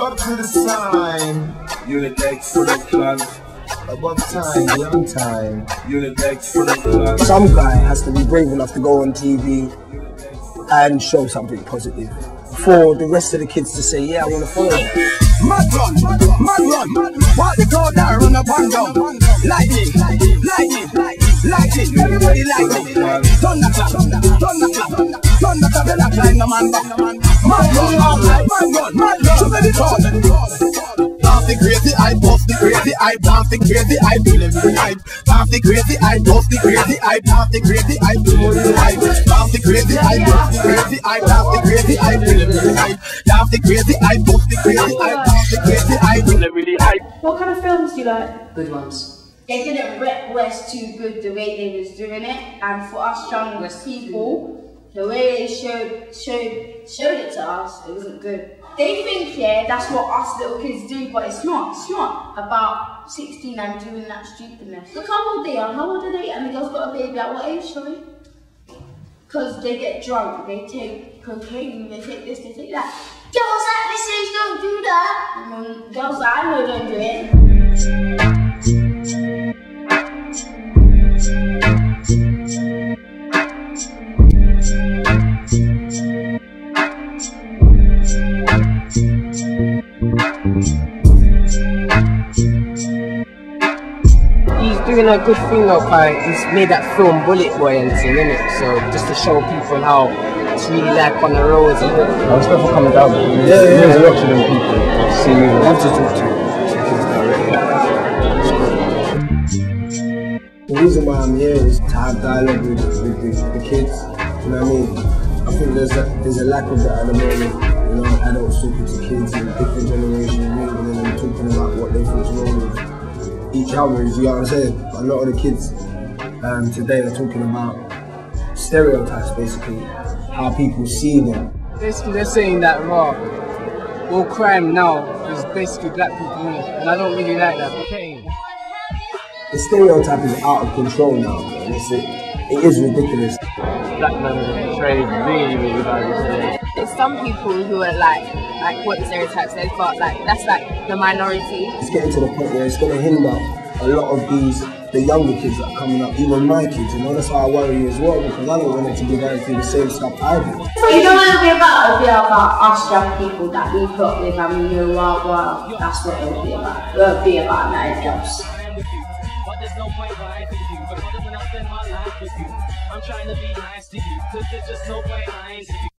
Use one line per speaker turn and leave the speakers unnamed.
Up to the sign.
Unit X for the clan.
Above time, young time.
Unit X for the clan.
Some guy has to be brave enough to go on TV and show something positive for the rest of the kids to say, yeah, I want to follow that.
Mad run, mad run. What the crowd that run up and down. Lightning, lightning, lightning. Everybody lightning. Thunderclap, thunderclap, thunderclap. Then I climb the man back. Mad run, mad run, mad run. Too many thoughts. Pass the crazy, I bust the crazy, I pass the crazy, I feel every hype. Pass the crazy, I bust the crazy, I pass the crazy, I feel every hype. Pass the crazy, I bust the crazy, I pass the crazy, I feel every hype. Pass the crazy, I bust the crazy, I pass the crazy, I feel every hype.
What kind of films do you like?
Good ones.
They didn't rep West too good the way they was doing it, and for us young people, the way they showed showed showed it to us, it wasn't good. They think yeah, that's what us little kids do, but it's not. It's not about 16 and doing that stupidness. Look how old they are. How old are they? And the girl's got a baby at what age? Sorry. Because they get drunk, they take cocaine, they take this, they take that. Girls at this age don't do that. And girls that I know don't do it.
Doing a good thing though, by he's made that film Bullet Boy and thing, innit? So just to show people how it's really like on the roads. innit?
I was for coming down. Yeah, yeah, yeah. Watching them people. See me. Love to talk to The reason why I'm here is to have dialogue with, with the, the kids. You know what I mean? I think there's a, there's a lack of that at the moment. You know, adults talking to kids in a different generation, other. You know what I'm saying? A lot of the kids um, today are talking about stereotypes, basically, how people see them.
Basically, they're saying that raw. All crime now is basically black people, and I don't really like that. Okay.
The stereotype is out of control now. It's, it, it is ridiculous.
Black men are portrayed really, really badly today.
Some people who are like, like what the stereotype says, but like that's like the minority.
It's getting to the point where it's going to hinder a lot of these, the younger kids that are coming up, even my kids, you know, that's why I worry as well, because I don't want it to be going through the same stuff I do.
You don't want to be about, it'll be about us young people that we put up with and we know well, well, that's what it'll be about. It won't be about nothing else.
But there's no point lying to you. Because when I spend my life with you, I'm trying to be nice to you. Cause there's just no point lying to you.